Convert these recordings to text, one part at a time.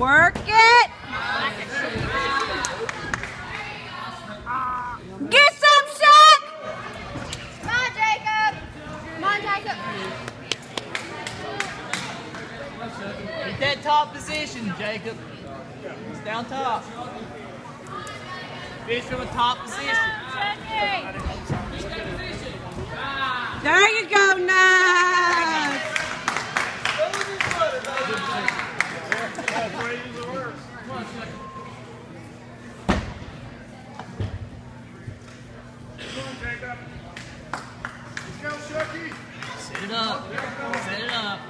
Work it. Get some shot. Come on, Jacob. Come on, Jacob. Get that top position, Jacob. It's down top. Fish from a top position. Set it up. Set it up.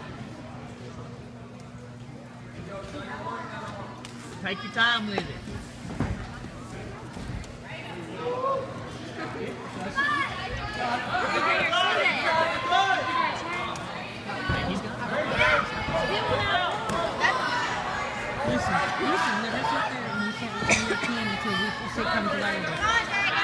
Take your time with it. Müssen, das ist ja, äh, nicht, ja, ja, ja, ja, ja, ja, ja, ja,